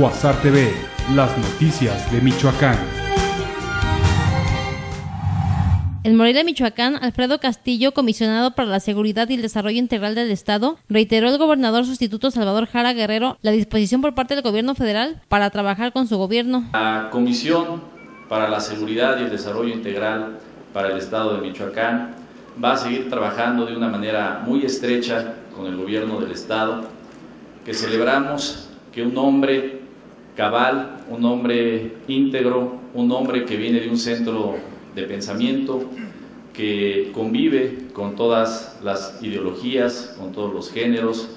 Cuasar TV, las noticias de Michoacán. En Morelia, Michoacán, Alfredo Castillo, comisionado para la Seguridad y el Desarrollo Integral del Estado, reiteró al gobernador sustituto Salvador Jara Guerrero la disposición por parte del gobierno federal para trabajar con su gobierno. La Comisión para la Seguridad y el Desarrollo Integral para el Estado de Michoacán va a seguir trabajando de una manera muy estrecha con el gobierno del Estado, que celebramos que un hombre cabal, un hombre íntegro, un hombre que viene de un centro de pensamiento que convive con todas las ideologías, con todos los géneros,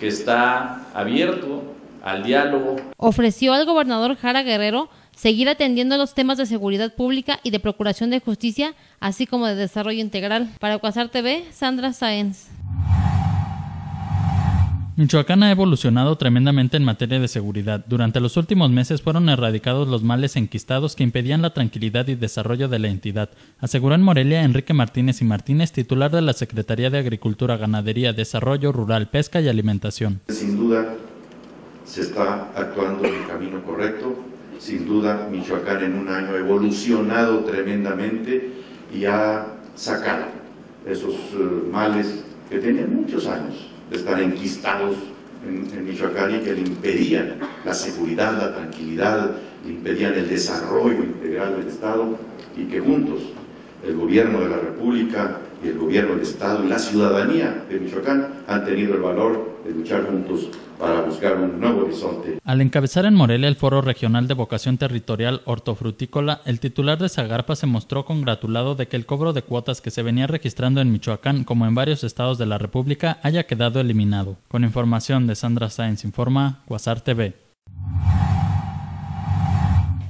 que está abierto al diálogo. Ofreció al gobernador Jara Guerrero seguir atendiendo los temas de seguridad pública y de procuración de justicia, así como de desarrollo integral. Para Cuasar TV, Sandra Sáenz. Michoacán ha evolucionado tremendamente en materia de seguridad. Durante los últimos meses fueron erradicados los males enquistados que impedían la tranquilidad y desarrollo de la entidad, aseguró en Morelia Enrique Martínez y Martínez, titular de la Secretaría de Agricultura, Ganadería, Desarrollo Rural, Pesca y Alimentación. Sin duda se está actuando en el camino correcto. Sin duda Michoacán en un año ha evolucionado tremendamente y ha sacado esos uh, males que tenían muchos años de estar enquistados en, en, Michoacán y que le impedían la seguridad, la tranquilidad, le impedían el desarrollo integral del Estado y que juntos el gobierno de la República y el gobierno del Estado y la ciudadanía de Michoacán han tenido el valor de luchar juntos para buscar un nuevo horizonte. Al encabezar en Morelia el Foro Regional de Vocación Territorial Hortofrutícola, el titular de Zagarpa se mostró congratulado de que el cobro de cuotas que se venía registrando en Michoacán, como en varios estados de la República, haya quedado eliminado. Con información de Sandra Sáenz Informa, Guasar TV.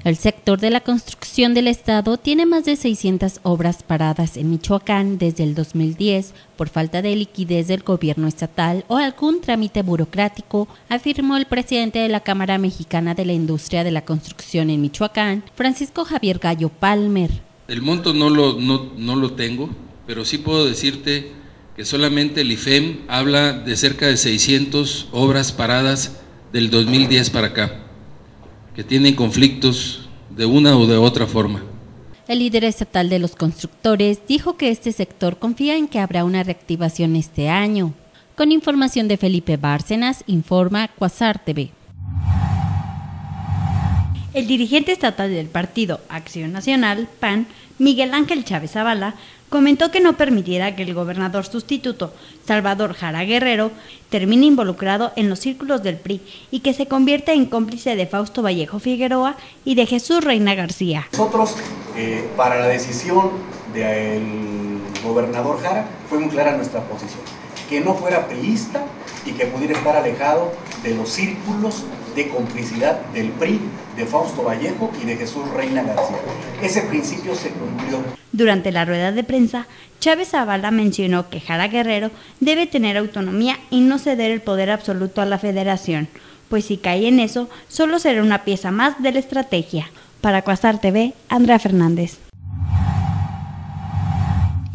El sector de la construcción del Estado tiene más de 600 obras paradas en Michoacán desde el 2010 por falta de liquidez del gobierno estatal o algún trámite burocrático, afirmó el presidente de la Cámara Mexicana de la Industria de la Construcción en Michoacán, Francisco Javier Gallo Palmer. El monto no lo, no, no lo tengo, pero sí puedo decirte que solamente el IFEM habla de cerca de 600 obras paradas del 2010 para acá que tienen conflictos de una o de otra forma. El líder estatal de los constructores dijo que este sector confía en que habrá una reactivación este año. Con información de Felipe Bárcenas, informa Cuasar TV. El dirigente estatal del partido Acción Nacional, PAN, Miguel Ángel Chávez Zavala, comentó que no permitiera que el gobernador sustituto, Salvador Jara Guerrero, termine involucrado en los círculos del PRI y que se convierta en cómplice de Fausto Vallejo Figueroa y de Jesús Reina García. Nosotros, eh, para la decisión del gobernador Jara, fue muy clara nuestra posición, que no fuera priista y que pudiera estar alejado de los círculos de complicidad del PRI, de Fausto Vallejo y de Jesús Reina García. Ese principio se cumplió. Durante la rueda de prensa, Chávez Zavala mencionó que Jara Guerrero debe tener autonomía y no ceder el poder absoluto a la federación, pues si cae en eso, solo será una pieza más de la estrategia. Para Cuasar TV, Andrea Fernández.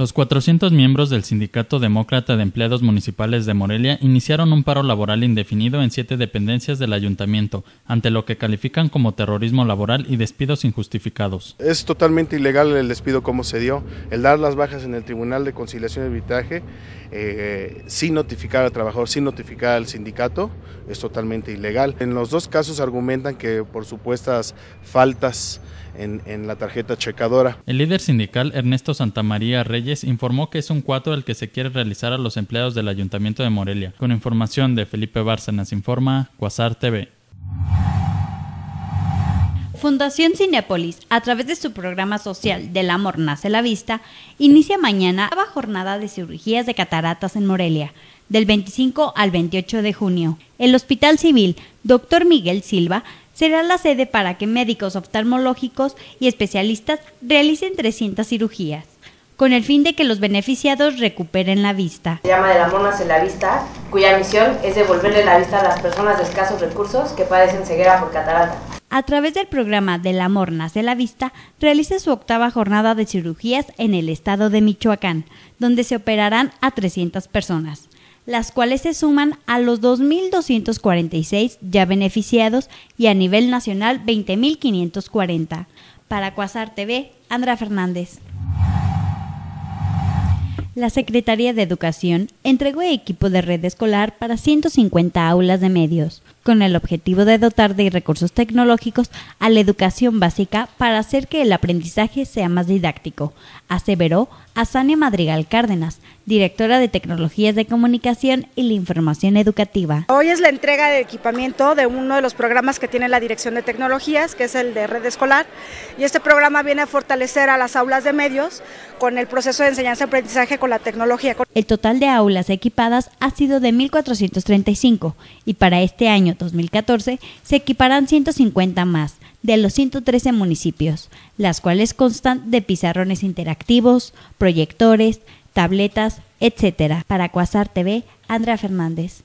Los 400 miembros del Sindicato Demócrata de Empleados Municipales de Morelia iniciaron un paro laboral indefinido en siete dependencias del ayuntamiento, ante lo que califican como terrorismo laboral y despidos injustificados. Es totalmente ilegal el despido como se dio, el dar las bajas en el Tribunal de Conciliación y Arbitraje eh, sin notificar al trabajador, sin notificar al sindicato, es totalmente ilegal. En los dos casos argumentan que por supuestas faltas en, en, la tarjeta checadora. El líder sindical Ernesto Santamaría Reyes informó que es un cuatro el que se quiere realizar a los empleados del Ayuntamiento de Morelia. Con información de Felipe Bárcenas informa Cuasar TV. Fundación Cinépolis, a través de su programa social Del Amor Nace la Vista, inicia mañana la jornada de cirugías de cataratas en Morelia, del 25 al 28 de junio. El Hospital Civil Dr. Miguel Silva será la sede para que médicos oftalmológicos y especialistas realicen 300 cirugías, con el fin de que los beneficiados recuperen la vista. Se llama Del Amor Nace la Vista, cuya misión es devolverle la vista a las personas de escasos recursos que padecen ceguera por catarata. A través del programa Del Amor Nace la Vista, realiza su octava jornada de cirugías en el estado de Michoacán, donde se operarán a 300 personas. las cuales se suman a los 2.246 ya beneficiados y a nivel nacional 20.540. Para Cuasar TV, Andra Fernández. La Secretaría de Educación entregó equipo de red escolar para 150 aulas de medios con el objetivo de dotar de recursos tecnológicos a la educación básica para hacer que el aprendizaje sea más didáctico, aseveró Asania Madrigal Cárdenas, directora de Tecnologías de Comunicación y la Información Educativa. Hoy es la entrega de equipamiento de uno de los programas que tiene la Dirección de Tecnologías, que es el de Red Escolar, y este programa viene a fortalecer a las aulas de medios con el proceso de enseñanza-aprendizaje con la tecnología. El total de aulas equipadas ha sido de 1.435 y para este año 2014 se equiparán 150 más de los 113 municipios, las cuales constan de pizarrones interactivos, proyectores, tabletas, etc. Para Cuasar TV, Andrea Fernández.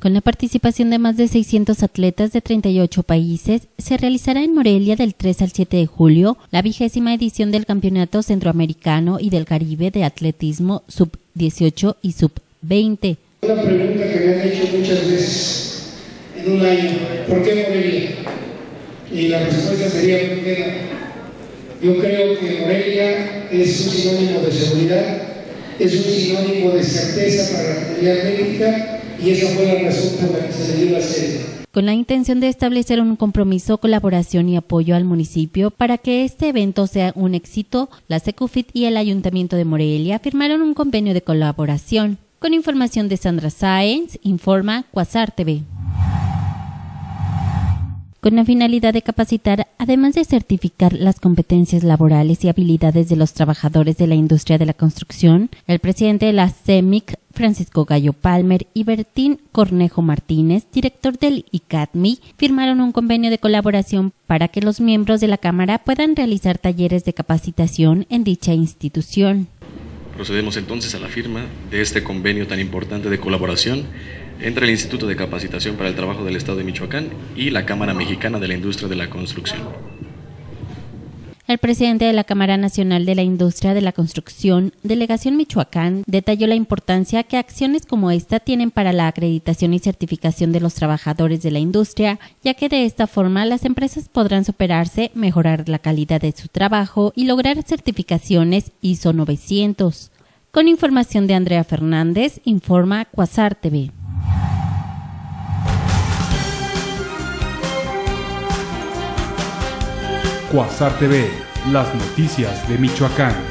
Con la participación de más de 600 atletas de 38 países, se realizará en Morelia del 3 al 7 de julio la vigésima edición del Campeonato Centroamericano y del Caribe de Atletismo Sub-18 y Sub-20. Una pregunta que me han hecho muchas veces en un año, ¿por qué Morelia? Y la respuesta sería porque yo creo que Morelia es un sinónimo de seguridad, es un sinónimo de certeza para la comunidad médica y esa fue la razón por la que se le dio la sede. Con la intención de establecer un compromiso, colaboración y apoyo al municipio para que este evento sea un éxito, la Secufit y el Ayuntamiento de Morelia firmaron un convenio de colaboración. Con información de Sandra Sáenz, informa Quasar TV con la finalidad de capacitar, además de certificar las competencias laborales y habilidades de los trabajadores de la industria de la construcción, el presidente de la CEMIC, Francisco Gallo Palmer, y Bertín Cornejo Martínez, director del ICATMI, firmaron un convenio de colaboración para que los miembros de la Cámara puedan realizar talleres de capacitación en dicha institución. Procedemos entonces a la firma de este convenio tan importante de colaboración entre el Instituto de Capacitación para el Trabajo del Estado de Michoacán y la Cámara Mexicana de la Industria de la Construcción. El presidente de la Cámara Nacional de la Industria de la Construcción, Delegación Michoacán, detalló la importancia que acciones como esta tienen para la acreditación y certificación de los trabajadores de la industria, ya que de esta forma las empresas podrán superarse, mejorar la calidad de su trabajo y lograr certificaciones ISO 900. Con información de Andrea Fernández, informa Quasar TV. Cuasar TV, las noticias de Michoacán.